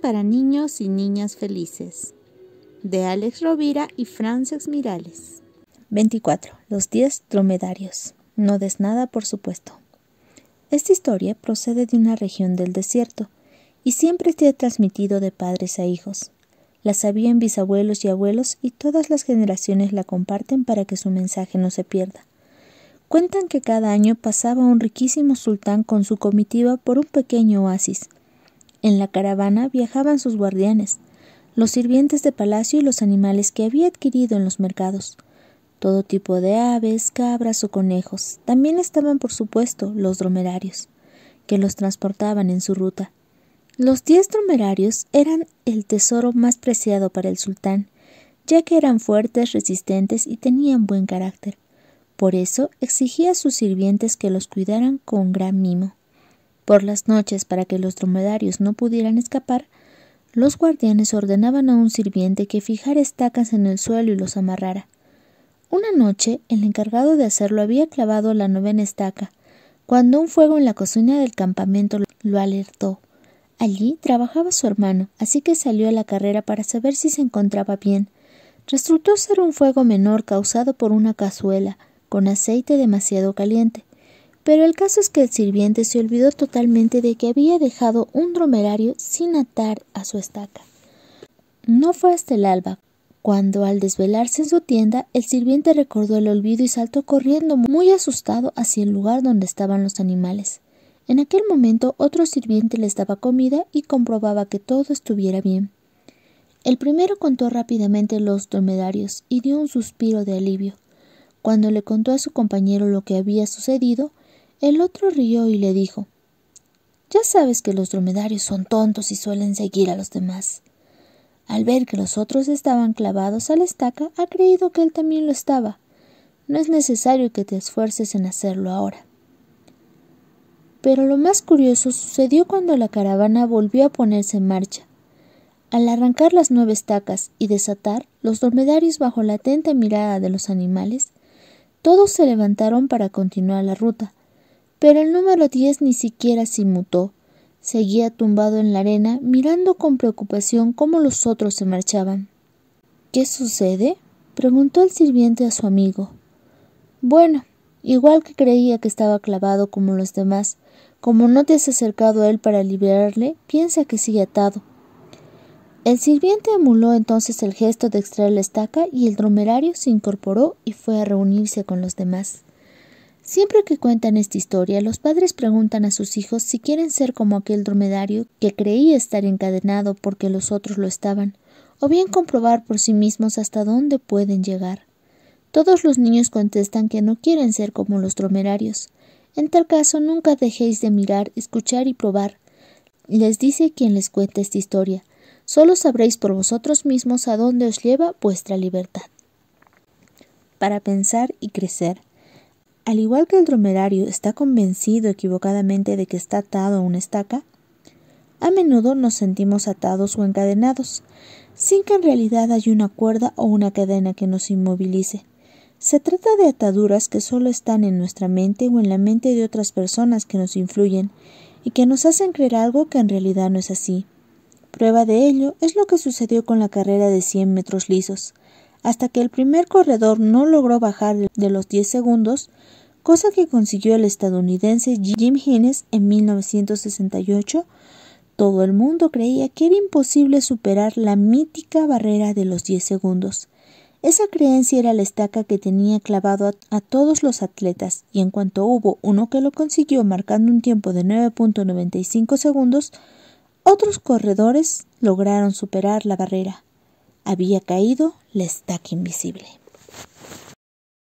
Para niños y niñas felices de Alex Rovira y Frances Mirales. 24. Los 10 dromedarios. No des nada, por supuesto. Esta historia procede de una región del desierto y siempre se ha transmitido de padres a hijos. La sabían bisabuelos y abuelos y todas las generaciones la comparten para que su mensaje no se pierda. Cuentan que cada año pasaba un riquísimo sultán con su comitiva por un pequeño oasis en la caravana viajaban sus guardianes, los sirvientes de palacio y los animales que había adquirido en los mercados. Todo tipo de aves, cabras o conejos. También estaban, por supuesto, los dromerarios, que los transportaban en su ruta. Los diez dromerarios eran el tesoro más preciado para el sultán, ya que eran fuertes, resistentes y tenían buen carácter. Por eso exigía a sus sirvientes que los cuidaran con gran mimo. Por las noches, para que los dromedarios no pudieran escapar, los guardianes ordenaban a un sirviente que fijara estacas en el suelo y los amarrara. Una noche, el encargado de hacerlo había clavado la novena estaca, cuando un fuego en la cocina del campamento lo alertó. Allí trabajaba su hermano, así que salió a la carrera para saber si se encontraba bien. Resultó ser un fuego menor causado por una cazuela, con aceite demasiado caliente. Pero el caso es que el sirviente se olvidó totalmente de que había dejado un dromerario sin atar a su estaca. No fue hasta el alba, cuando al desvelarse en su tienda, el sirviente recordó el olvido y saltó corriendo muy asustado hacia el lugar donde estaban los animales. En aquel momento otro sirviente les daba comida y comprobaba que todo estuviera bien. El primero contó rápidamente los dromedarios y dio un suspiro de alivio. Cuando le contó a su compañero lo que había sucedido, el otro rió y le dijo Ya sabes que los dromedarios son tontos y suelen seguir a los demás. Al ver que los otros estaban clavados a la estaca, ha creído que él también lo estaba. No es necesario que te esfuerces en hacerlo ahora. Pero lo más curioso sucedió cuando la caravana volvió a ponerse en marcha. Al arrancar las nueve estacas y desatar los dromedarios bajo la atenta mirada de los animales, todos se levantaron para continuar la ruta, pero el número diez ni siquiera se inmutó. Seguía tumbado en la arena, mirando con preocupación cómo los otros se marchaban. ¿Qué sucede? preguntó el sirviente a su amigo. Bueno, igual que creía que estaba clavado como los demás, como no te has acercado a él para liberarle, piensa que sigue atado. El sirviente emuló entonces el gesto de extraer la estaca y el dromerario se incorporó y fue a reunirse con los demás. Siempre que cuentan esta historia, los padres preguntan a sus hijos si quieren ser como aquel dromedario que creía estar encadenado porque los otros lo estaban, o bien comprobar por sí mismos hasta dónde pueden llegar. Todos los niños contestan que no quieren ser como los dromedarios. En tal caso, nunca dejéis de mirar, escuchar y probar. Les dice quien les cuenta esta historia. Solo sabréis por vosotros mismos a dónde os lleva vuestra libertad. Para pensar y crecer. Al igual que el dromedario está convencido equivocadamente de que está atado a una estaca, a menudo nos sentimos atados o encadenados, sin que en realidad haya una cuerda o una cadena que nos inmovilice. Se trata de ataduras que solo están en nuestra mente o en la mente de otras personas que nos influyen y que nos hacen creer algo que en realidad no es así. Prueba de ello es lo que sucedió con la carrera de 100 metros lisos. Hasta que el primer corredor no logró bajar de los 10 segundos, cosa que consiguió el estadounidense Jim Hines en 1968, todo el mundo creía que era imposible superar la mítica barrera de los 10 segundos. Esa creencia era la estaca que tenía clavado a, a, todos los atletas, y en cuanto hubo uno que lo consiguió marcando un tiempo de 9.95 segundos, otros corredores lograron superar la barrera. Había caído la estaca invisible.